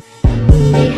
Música